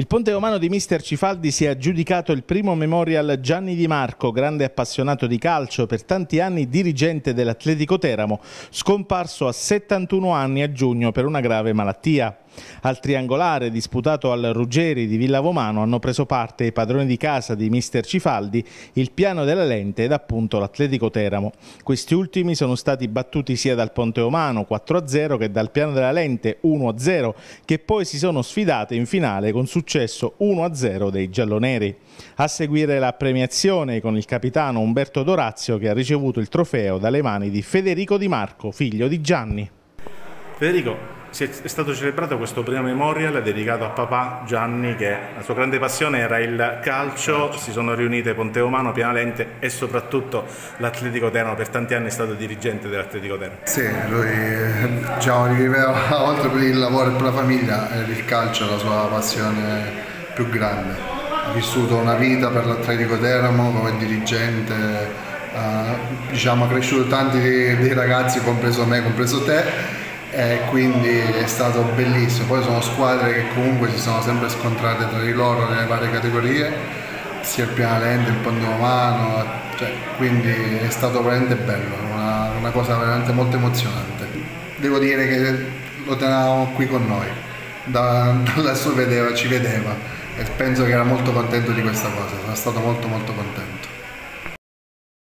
Il Ponte Romano di Mister Cifaldi si è aggiudicato il primo memorial Gianni Di Marco, grande appassionato di calcio, per tanti anni dirigente dell'Atletico Teramo, scomparso a 71 anni a giugno per una grave malattia. Al triangolare disputato al Ruggeri di Villa Vomano hanno preso parte i padroni di casa di Mister Cifaldi, il piano della Lente ed appunto l'Atletico Teramo. Questi ultimi sono stati battuti sia dal Ponte Romano 4-0 che dal piano della Lente 1-0 che poi si sono sfidate in finale con successo 1-0 dei gialloneri. A seguire la premiazione con il capitano Umberto Dorazio che ha ricevuto il trofeo dalle mani di Federico Di Marco, figlio di Gianni. Federico, è stato celebrato questo primo memorial dedicato a papà Gianni che la sua grande passione era il calcio, si sono riunite Ponte Romano, Pianalente e soprattutto l'Atletico Terno, per tanti anni è stato dirigente dell'Atletico Terno. Sì, lui diciamo, viveva oltre per il lavoro e per la famiglia, il calcio è la sua passione più grande. Ha vissuto una vita per l'Atletico Teramo come dirigente, ha diciamo, cresciuto tanti dei ragazzi, compreso me, compreso te e quindi è stato bellissimo. Poi sono squadre che comunque si sono sempre scontrate tra di loro nelle varie categorie, sia il Pianalente, il Ponte Romano, cioè, quindi è stato veramente bello, una, una, cosa veramente molto emozionante. Devo dire che lo tenevamo qui con noi, da, da lassù vedeva, ci vedeva e penso che era molto contento di questa cosa, sono stato molto molto contento.